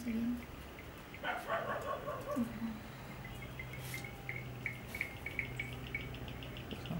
once again. So.